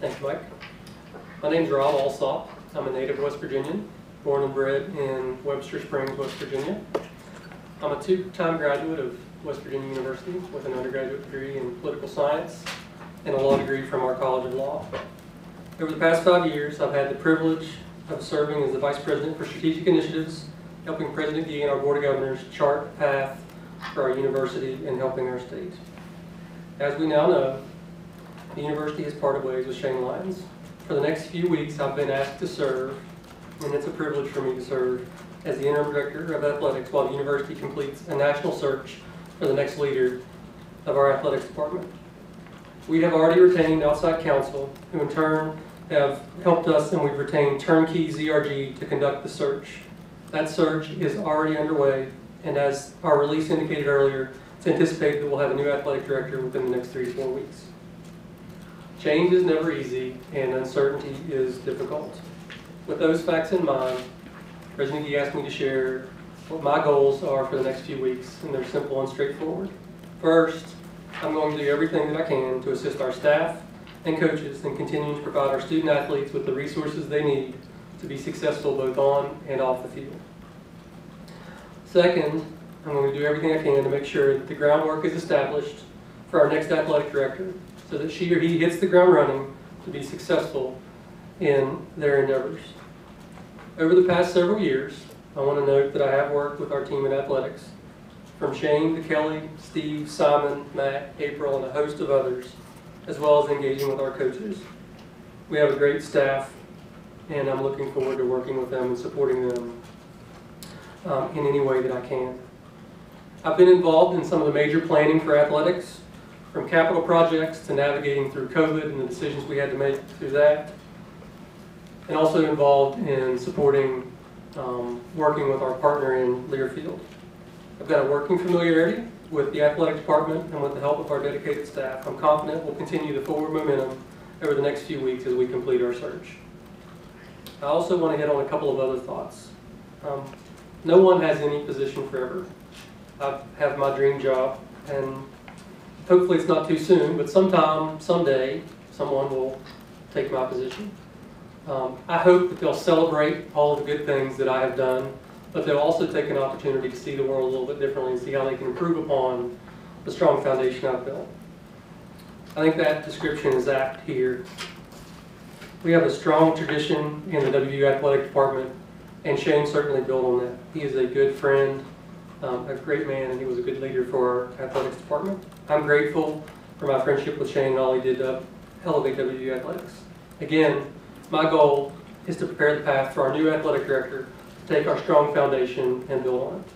Thanks, Mike. My name's Rob Alsop. I'm a native West Virginian, born and bred in Webster Springs, West Virginia. I'm a two-time graduate of West Virginia University with an undergraduate degree in political science and a law degree from our College of Law. Over the past five years, I've had the privilege of serving as the Vice President for Strategic Initiatives, helping President Gee and our Board of Governors chart a path for our university and helping our state. As we now know, the university has parted ways with Shane Lyons. For the next few weeks, I've been asked to serve, and it's a privilege for me to serve as the interim director of athletics while the university completes a national search for the next leader of our athletics department. We have already retained outside counsel, who in turn have helped us, and we've retained Turnkey ZRG to conduct the search. That search is already underway, and as our release indicated earlier, it's anticipated that we'll have a new athletic director within the next three to four weeks. Change is never easy, and uncertainty is difficult. With those facts in mind, President Gee asked me to share what my goals are for the next few weeks, and they're simple and straightforward. First, I'm going to do everything that I can to assist our staff and coaches in continuing to provide our student athletes with the resources they need to be successful both on and off the field. Second, I'm going to do everything I can to make sure that the groundwork is established for our next athletic director so that she or he hits the ground running to be successful in their endeavors. Over the past several years, I want to note that I have worked with our team in athletics, from Shane to Kelly, Steve, Simon, Matt, April, and a host of others, as well as engaging with our coaches. We have a great staff, and I'm looking forward to working with them and supporting them um, in any way that I can. I've been involved in some of the major planning for athletics, from capital projects to navigating through COVID and the decisions we had to make through that, and also involved in supporting, um, working with our partner in Learfield. I've got a working familiarity with the athletic department and with the help of our dedicated staff. I'm confident we'll continue the forward momentum over the next few weeks as we complete our search. I also want to hit on a couple of other thoughts. Um, no one has any position forever. I have my dream job, and hopefully it's not too soon, but sometime, someday, someone will take my position. Um, I hope that they'll celebrate all the good things that I have done, but they'll also take an opportunity to see the world a little bit differently and see how they can improve upon the strong foundation I've built. I think that description is apt here. We have a strong tradition in the WU athletic department, and Shane certainly built on that. He is a good friend, um, a great man, and he was a good leader for our athletics department. I'm grateful for my friendship with Shane and all he did to elevate WU athletics. Again, my goal is to prepare the path for our new athletic director to take our strong foundation and build on it.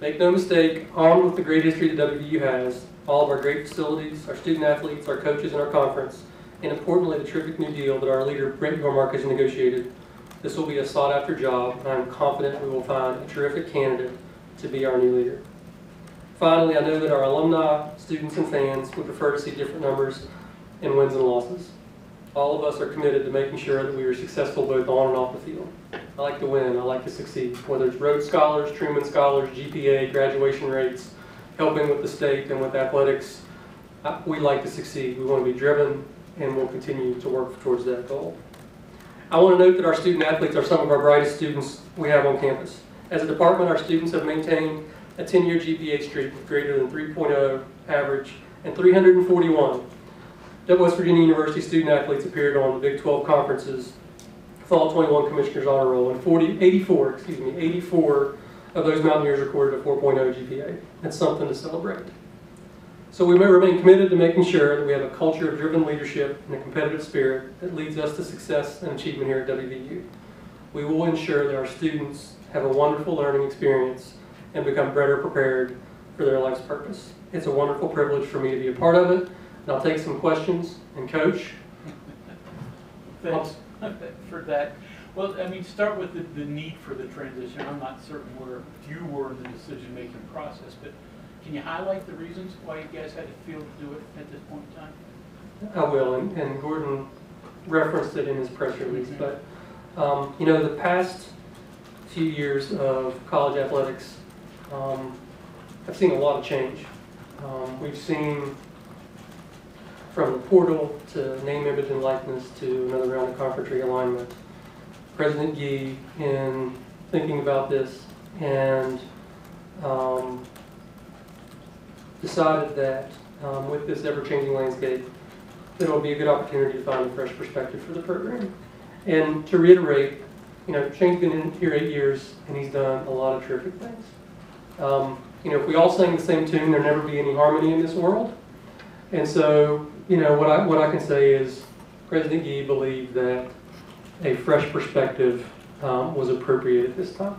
Make no mistake, armed with the great history that WU has, all of our great facilities, our student athletes, our coaches, and our conference, and importantly, the terrific new deal that our leader, Brett Yormark, has negotiated, this will be a sought-after job, and I'm confident we will find a terrific candidate to be our new leader. Finally, I know that our alumni, students, and fans would prefer to see different numbers in wins and losses. All of us are committed to making sure that we are successful both on and off the field. I like to win, I like to succeed, whether it's Rhodes Scholars, Truman Scholars, GPA, graduation rates, helping with the state and with athletics. We like to succeed. We want to be driven, and we'll continue to work towards that goal. I want to note that our student athletes are some of our brightest students we have on campus. As a department, our students have maintained a 10-year GPA streak with greater than 3.0 average and 341 that West Virginia University student athletes appeared on the Big 12 conferences Fall 21 Commissioner's Honor Roll, and 40, 84, excuse me, 84 of those Mountaineers recorded a 4.0 GPA. That's something to celebrate. So we may remain committed to making sure that we have a culture of driven leadership and a competitive spirit that leads us to success and achievement here at WVU. We will ensure that our students have a wonderful learning experience and become better prepared for their life's purpose. It's a wonderful privilege for me to be a part of it, and I'll take some questions. And Coach, Thanks for that. Well, I mean, start with the, the need for the transition. I'm not certain where you were in the decision-making process, but can you highlight the reasons why you guys had to feel to do it at this point in time? I will, and, and Gordon referenced it in his press release, Mhm. but, um, you know, the past few years of college athletics, um, I've seen a lot of change. Um, we've seen from the portal to name, image, and likeness to another round of conference realignment. President Gee, in thinking about this and um, decided that um, with this ever-changing landscape, that it would be a good opportunity to find a fresh perspective for the program. And to reiterate, you know, Shane's been in here eight years and he's done a lot of terrific things. Um, you know, if we all sang the same tune, there'd never be any harmony in this world. And so, you know, what I, what I can say is President Gee believed that a fresh perspective um, was appropriate at this time.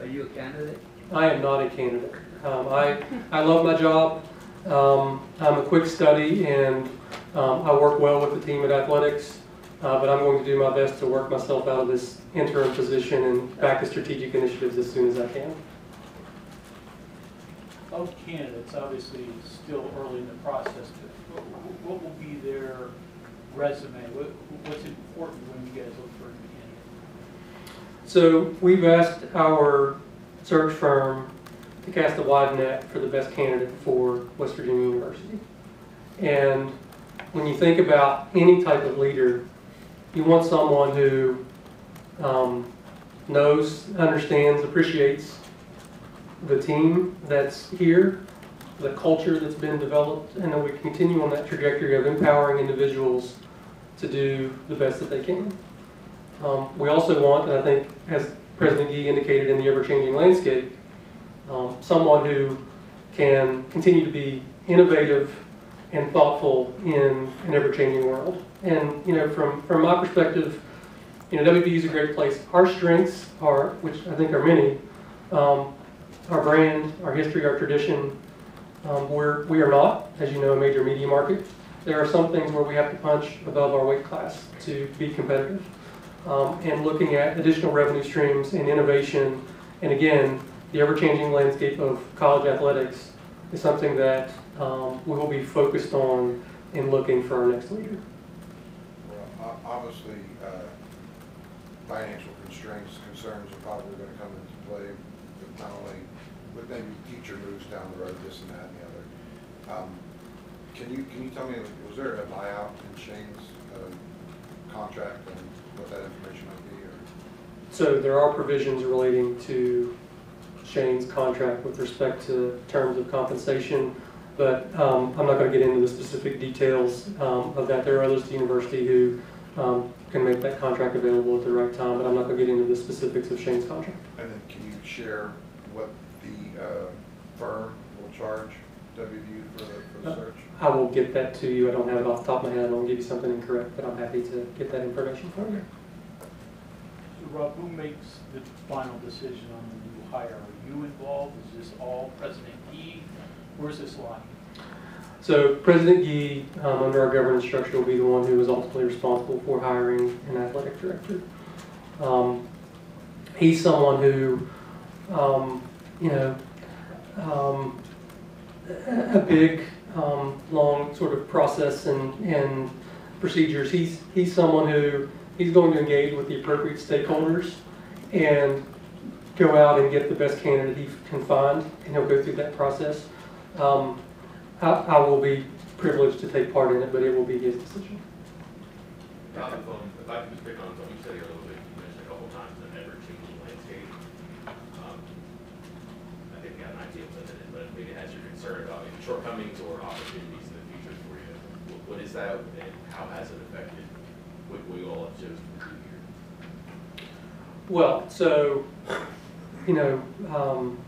Are you a candidate? I am not a candidate. Um, I, I love my job. Um, I'm a quick study and um, I work well with the team at athletics, uh, but I'm going to do my best to work myself out of this interim position and back to strategic initiatives as soon as I can. Of candidates, obviously, still early in the process, but what- what will be their resume? What's important when you guys look for a candidate? So we've asked our search firm to cast a wide net for the best candidate for West Virginia University. And when you think about any type of leader, you want someone who um, knows, understands, appreciates the team that's here, the culture that's been developed, and that we continue on that trajectory of empowering individuals to do the best that they can. Um, We also want, and I think, as President Gee indicated in the ever-changing landscape, um, someone who can continue to be innovative and thoughtful in an ever-changing world. And, you know, from, from my perspective, you know, WVU is a great place. Our strengths are, which I think are many, um, our brand, our history, our tradition. Um, we're, we are not, as you know, a major media market. There are some things where we have to punch above our weight class to be competitive um, and looking at additional revenue streams and innovation. And again, the ever-changing landscape of college athletics is something that um, we will be focused on in looking for our next leader. Well, obviously, uh, financial constraints, concerns are probably gonna come into play with not only, with maybe teacher moves down the road, this and that and the other. Um, Can you, can you tell me, was there a buyout in Shane's uh, contract and what that information might be, or? So there are provisions relating to Shane's contract with respect to terms of compensation, but um, I'm not going to get into the specific details um, of that. There are others at the university who um, can make that contract available at the right time, but I'm not going to get into the specifics of Shane's contract. And then can you share what the uh, firm will charge WVU for the, for the search? I will get that to you. I don't have it off the top of my head. I don't give you something incorrect, but I'm happy to get that information for you. So Rob, who makes the final decision on the new hire? Are you involved? Is this all President Gee? Where's this lie? So President Gee, um, under our governance structure, will be the one who is ultimately responsible for hiring an athletic director. Um, He's someone who, um, you know, um, a big, um, long sort of process and, and procedures. He's, he's someone who, he's going to engage with the appropriate stakeholders and go out and get the best candidate he can find, and he'll go through that process. Um, I, I will be privileged to take part in it, but it will be his decision. Rob, if, um, if I could just pick on something you said a little bit, you mentioned a couple times the ever-changing landscape. Um, I think we have an idea of is, but maybe it has your concern about maybe shortcomings or opportunities in the future for you. What- What is that and how has it affected what we all have chosen to do here? Well, so, you know, um,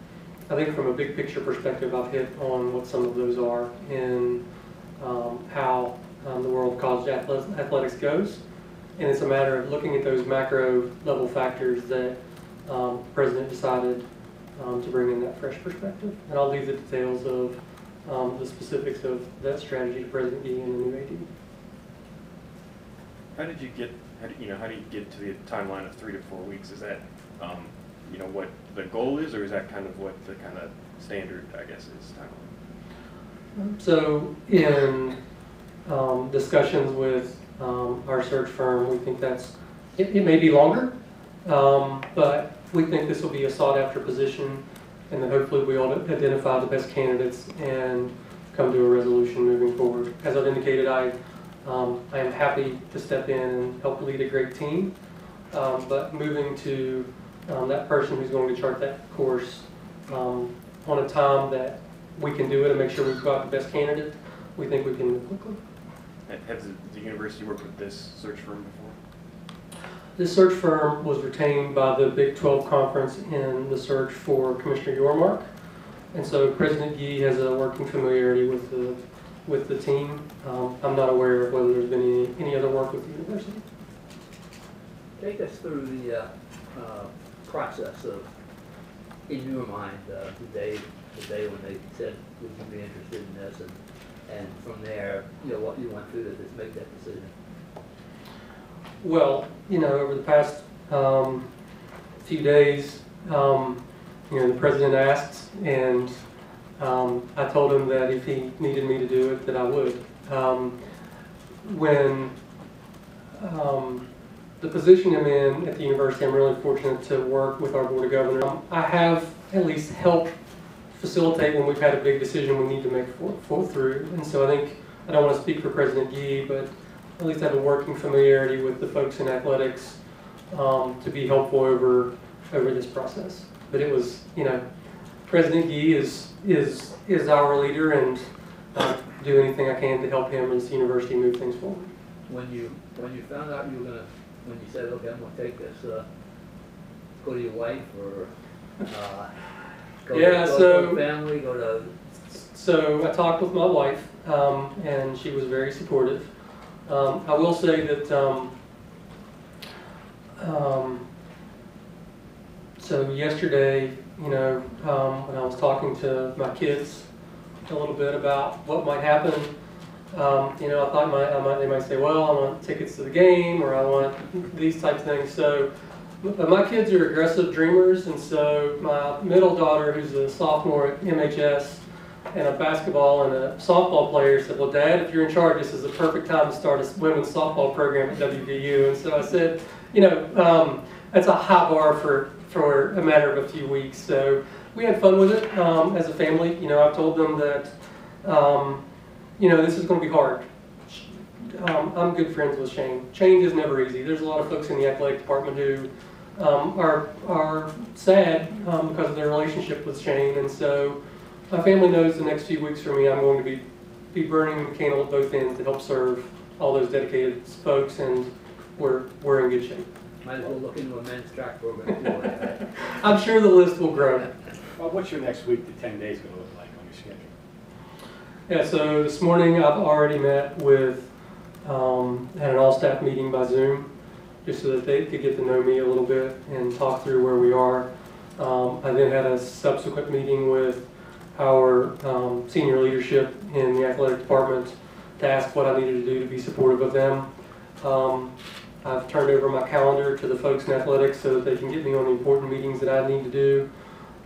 I think from a big picture perspective, I've hit on what some of those are in um, how um, the world of college athletics goes. And it's a matter of looking at those macro level factors that um, the president decided um, to bring in that fresh perspective. And I'll leave the details of um, the specifics of that strategy to President Gee and the new AD. How did you get, how do, you know, how do you get to the timeline of three to four weeks? Is that, um, you know, what the goal is, or is that kind of what the kind of standard, I guess, is timeline? So in um, discussions with um, our search firm, we think that's, it, it may be longer, um, but we think this will be a sought-after position, and then hopefully we'll identify the best candidates and come to a resolution moving forward. As I've indicated, I, um, I am happy to step in and help lead a great team. Um, but moving to, um, that person who's going to chart that course, um, on a time that we can do it and make sure we've got the best candidate, we think we can move quickly. Has the- the university worked with this search firm before? This search firm was retained by the Big 12 Conference in the search for Commissioner Yormark. And so President Gee has a working familiarity with the, with the team. Um, I'm not aware of whether there's been any, any other work with the university. Take us through the uh, uh, process of, in your mind, uh, the day, the day when they said, would you be interested in this? And, and from there, you know, what you went through to just make that decision. Well, you know, over the past um, few days, um, you know, the president asked, and um, I told him that if he needed me to do it, that I would. Um, When um, the position I'm in at the university, I'm really fortunate to work with our board of governors. Um, I have at least helped facilitate when we've had a big decision we need to make for, for through. And so I think, I don't want to speak for President Gee, but at least I have a working familiarity with the folks in athletics um, to be helpful over, over this process. But it was, you know, President Gee is, is, is our leader and uh, do anything I can to help him and this university move things forward. When you, when you found out you were gonna, when you said, okay, I'm gonna take this, uh, go to your wife or, uh, go to, Yeah, go so- to family, go to, So I talked with my wife, um, and she was very supportive. Um, I will say that, um, um, so yesterday, you know, um, when I was talking to my kids a little bit about what might happen, um, you know, I thought my, I might, they might say, well, I want tickets to the game, or I want these types of things. So, my kids are aggressive dreamers, and so my middle daughter, who's a sophomore at MHS, and a basketball and a softball player said, well, Dad, if you're in charge, this is the perfect time to start a women's softball program at WVU. And so I said, you know, um, that's a high bar for, for a matter of a few weeks. So we had fun with it um, as a family. You know, I've told them that, um, you know, this is going to be hard. Um, I'm good friends with Shane. Change is never easy. There's a lot of folks in the athletic department who um, are, are sad um, because of their relationship with Shane. And so my family knows the next few weeks for me, I'm going to be, be burning the candle at both ends to help serve all those dedicated folks, and we're, we're in good shape. might as well look into a men's track program? I'm sure the list will grow. Well, what's your next week to ten days gonna look like on your schedule? Yeah, so this morning I've already met with, um, had an all-staff meeting by Zoom, just so that they could get to know me a little bit and talk through where we are. Um, I then had a subsequent meeting with our, um, senior leadership in the athletic department to ask what I needed to do to be supportive of them. Um, I've turned over my calendar to the folks in athletics so that they can get me on the important meetings that I need to do.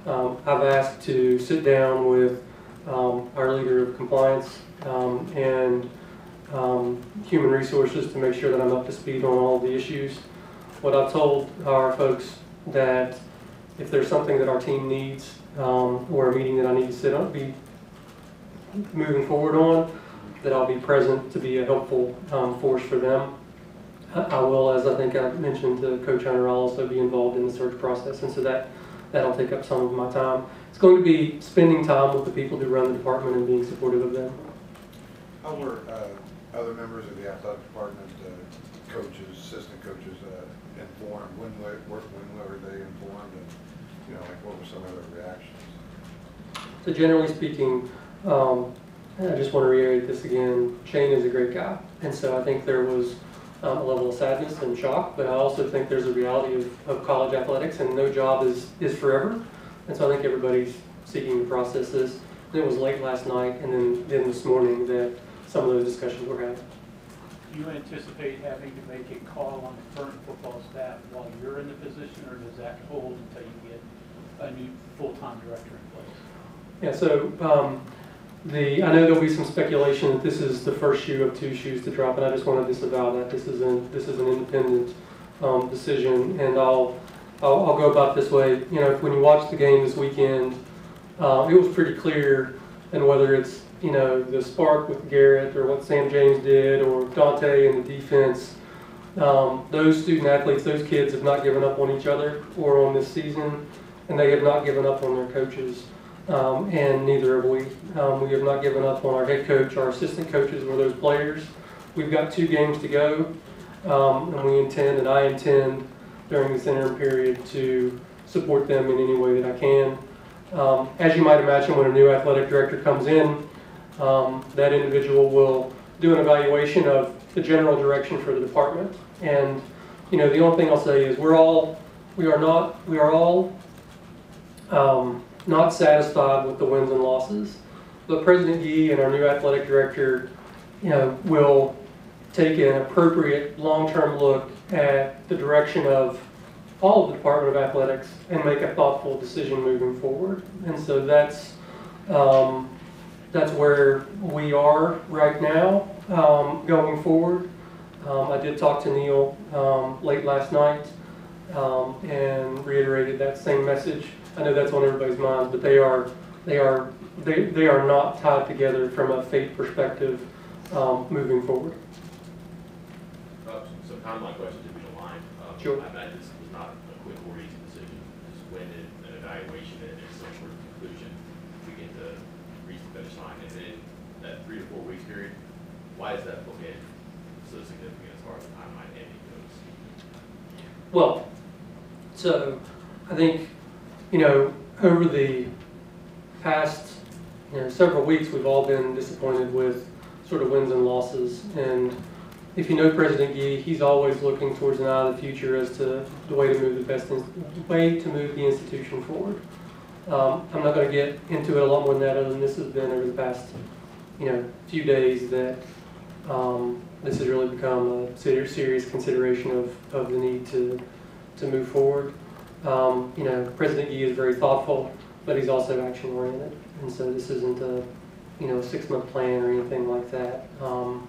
Um, I've asked to sit down with um, our leader of compliance um, and um, human resources to make sure that I'm up to speed on all the issues. What I've told our folks that if there's something that our team needs um, or a meeting that I need to sit on, be moving forward on, that I'll be present to be a helpful um, force for them. I will, as I think I mentioned to Coach Hunter, I'll also be involved in the search process, and so that, that'll take up some of my time. It's going to be spending time with the people who run the department and being supportive of them. How were uh, other members of the athletic department, uh, coaches, assistant coaches uh, informed? When were, when were they informed? And, you know, like, what were some of their reactions? So generally speaking, um, I just want to reiterate this again, Shane is a great guy. And so I think there was um, a level of sadness and shock, but I also think there's a reality of, of college athletics and no job is, is forever. And so I think everybody's seeking to process this. And it was late last night and then, then this morning that some of those discussions were had. Do you anticipate having to make a call on the current football staff while you're in the position, or does that hold until you get a new full-time director in place? Yeah, so um, the, I know there'll be some speculation that this is the first shoe of two shoes to drop, and I just want to disavow that. This is an, this is an independent um, decision, and I'll, I'll, I'll go about this way. You know, when you watch the game this weekend, uh, it was pretty clear, and whether it's you know, the spark with Garrett or what Sam James did or Dante in the defense, um, those student athletes, those kids have not given up on each other or on this season, and they have not given up on their coaches. Um, and neither have we. Um, we have not given up on our head coach, our assistant coaches, or those players. We've got two games to go, um, and we intend, and I intend, during this interim period to support them in any way that I can. Um, as you might imagine, when a new athletic director comes in, um, that individual will do an evaluation of the general direction for the department. And, you know, the only thing I'll say is we're all, we are not, we are all um, not satisfied with the wins and losses. But President Gee and our new athletic director, you know, will take an appropriate long-term look at the direction of all of the Department of Athletics and make a thoughtful decision moving forward. And so that's, um, that's where we are right now, um, going forward. Um, I did talk to Neal, um, late last night, um, and reiterated that same message. I know that's on everybody's mind, but they are, they are, they, they are not tied together from a fate perspective, um, moving forward. Some timeline questions, if you don't mind. Um, Sure. I imagine this was not a quick or easy decision. Just when did an evaluation and and some sort of conclusion begin to reach the finish line? And then that three to four weeks period, why is that bookend so significant as far as the timeline ending goes? Well, so I think, you know, over the past, you know, several weeks, we've all been disappointed with sort of wins and losses. And if you know President Gee, he's always looking towards an eye of the future as to the way to move the best, way to move the institution forward. Um, I'm not gonna get into it a lot more than that, other than this has been over the past, you know, few days that, um, this has really become a serious, consideration of, of the need to, to move forward. Um, you know, President Gee is very thoughtful, but he's also action oriented. And so this isn't a, you know, six-month plan or anything like that. Um,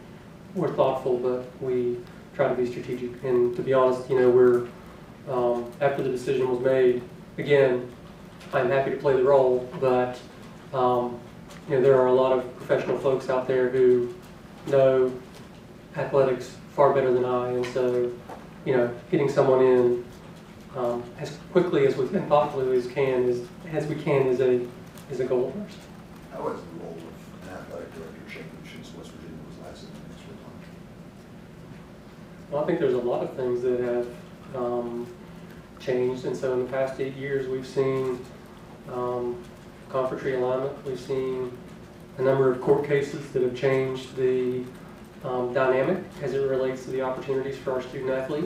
we're thoughtful, but we try to be strategic. And to be honest, you know, we're, um, after the decision was made, again, I'm happy to play the role, but, um, you know, there are a lot of professional folks out there who know athletics far better than I, and so, you know, getting someone in um, as quickly as we and thoughtfully as can is as we can is a is a goal of ours. How has the role of an athletic director changed since West Virginia was last in the mix with lunch? Well, I think there's a lot of things that have um, changed, and so in the past eight years, we've seen um, conference realignment. We've seen a number of court cases that have changed the um, dynamic as it relates to the opportunities for our student athletes.